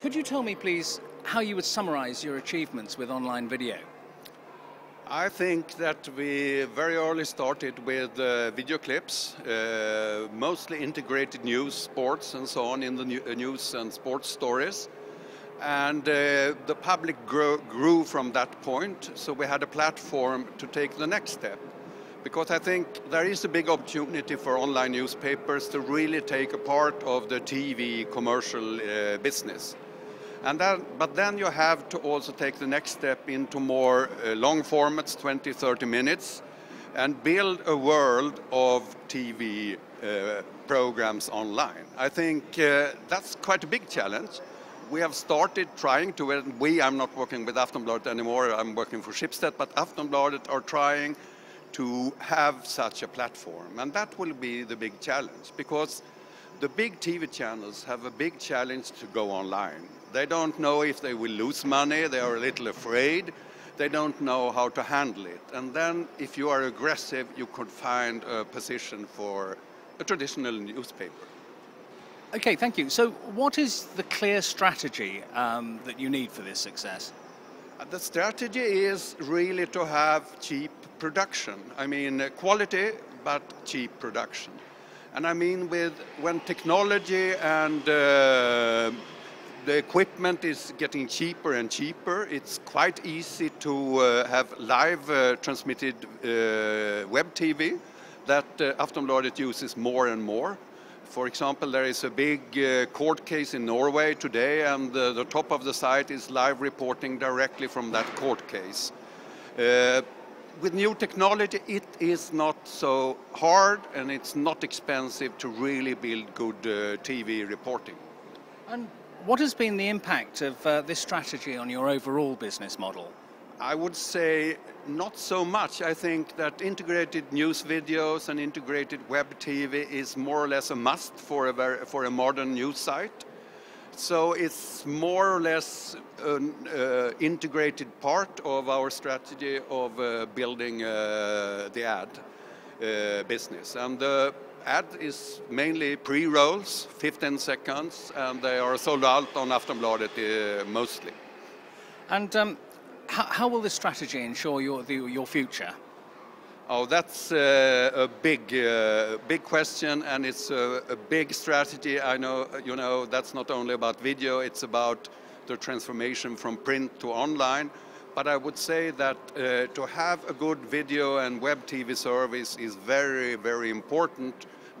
Could you tell me, please, how you would summarize your achievements with online video? I think that we very early started with uh, video clips, uh, mostly integrated news, sports, and so on in the uh, news and sports stories. And uh, the public grew from that point, so we had a platform to take the next step. Because I think there is a big opportunity for online newspapers to really take a part of the TV commercial uh, business. And then, but then you have to also take the next step into more uh, long formats, 20, 30 minutes, and build a world of TV uh, programs online. I think uh, that's quite a big challenge. We have started trying to, we, I'm not working with Aftonbladet anymore, I'm working for Schibsted, but Aftonbladet are trying to have such a platform. And that will be the big challenge because the big TV channels have a big challenge to go online. They don't know if they will lose money, they are a little afraid, they don't know how to handle it. And then, if you are aggressive, you could find a position for a traditional newspaper. Okay, thank you. So, what is the clear strategy um, that you need for this success? The strategy is really to have cheap production. I mean, uh, quality, but cheap production. And I mean, with when technology and uh, the equipment is getting cheaper and cheaper. It's quite easy to uh, have live uh, transmitted uh, web TV that uh, Aftonbladet uses more and more. For example, there is a big uh, court case in Norway today, and the, top of the site is live reporting directly from that court case. Uh, with new technology, it is not so hard and it's not expensive to really build good uh, TV reporting. And what has been the impact of uh, this strategy on your overall business model? I would say not so much. I think that integrated news videos and integrated web TV is more or less a must for a, very, for a modern news site. So it's more or less an uh, integrated part of our strategy of uh, building uh, the ad uh, business. And the ad is mainly pre-rolls, 15 seconds, and they are sold out on Aftonbladet uh, mostly. And um, how, how, will this strategy ensure your, the, your future? Oh, that's uh, a big, uh, big question, and it's a, a, big strategy. I know, you know, that's not only about video; it's about the transformation from print to online. But I would say that uh, to have a good video and web TV service is very, very important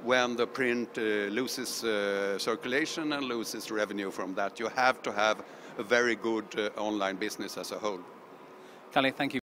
when the print uh, loses uh, circulation and loses revenue from that. You have to have a very good uh, online business as a whole. Kalle, thank you.